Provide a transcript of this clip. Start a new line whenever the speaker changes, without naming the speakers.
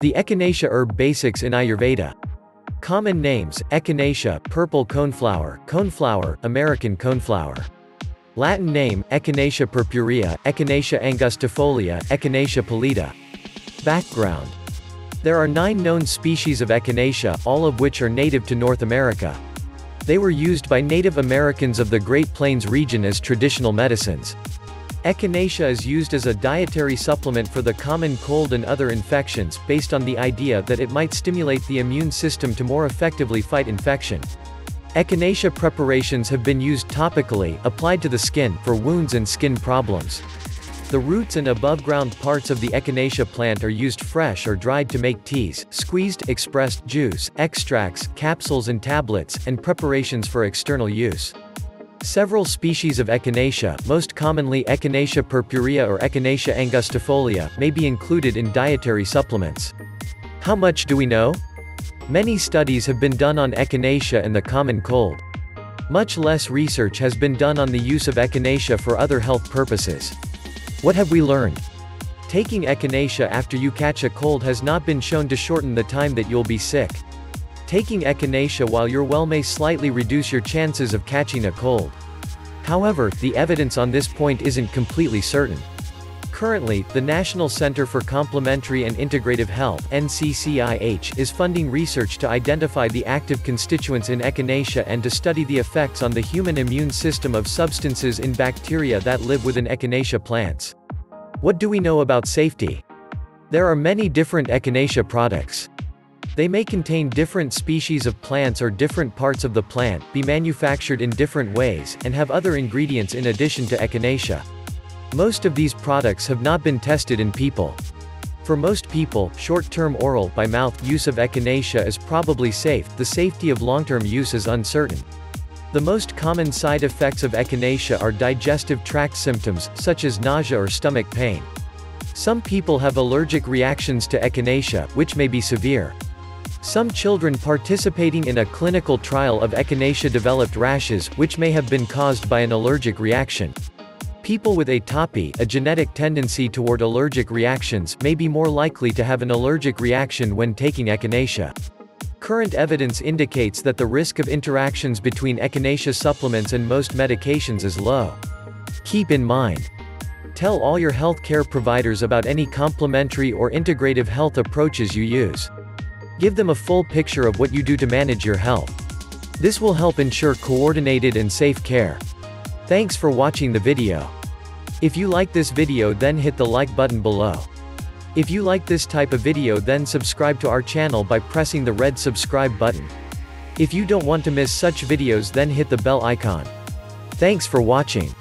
The Echinacea herb basics in Ayurveda. Common names, Echinacea, purple coneflower, coneflower, American coneflower. Latin name, Echinacea purpurea, Echinacea angustifolia, Echinacea pallida. Background. There are nine known species of Echinacea, all of which are native to North America. They were used by Native Americans of the Great Plains region as traditional medicines. Echinacea is used as a dietary supplement for the common cold and other infections, based on the idea that it might stimulate the immune system to more effectively fight infection. Echinacea preparations have been used topically, applied to the skin, for wounds and skin problems. The roots and above-ground parts of the Echinacea plant are used fresh or dried to make teas, squeezed, expressed juice, extracts, capsules and tablets, and preparations for external use. Several species of Echinacea, most commonly Echinacea purpurea or Echinacea angustifolia, may be included in dietary supplements. How much do we know? Many studies have been done on Echinacea and the common cold. Much less research has been done on the use of Echinacea for other health purposes. What have we learned? Taking Echinacea after you catch a cold has not been shown to shorten the time that you'll be sick. Taking echinacea while you're well may slightly reduce your chances of catching a cold. However, the evidence on this point isn't completely certain. Currently, the National Center for Complementary and Integrative Health NCCIH, is funding research to identify the active constituents in echinacea and to study the effects on the human immune system of substances in bacteria that live within echinacea plants. What do we know about safety? There are many different echinacea products. They may contain different species of plants or different parts of the plant, be manufactured in different ways, and have other ingredients in addition to echinacea. Most of these products have not been tested in people. For most people, short-term oral by mouth use of echinacea is probably safe, the safety of long-term use is uncertain. The most common side effects of echinacea are digestive tract symptoms, such as nausea or stomach pain. Some people have allergic reactions to echinacea, which may be severe. Some children participating in a clinical trial of echinacea developed rashes, which may have been caused by an allergic reaction. People with atopy, a genetic tendency toward allergic reactions, may be more likely to have an allergic reaction when taking echinacea. Current evidence indicates that the risk of interactions between echinacea supplements and most medications is low. Keep in mind. Tell all your healthcare providers about any complementary or integrative health approaches you use. Give them a full picture of what you do to manage your health. This will help ensure coordinated and safe care. Thanks for watching the video. If you like this video then hit the like button below. If you like this type of video then subscribe to our channel by pressing the red subscribe button. If you don't want to miss such videos then hit the bell icon. Thanks for watching.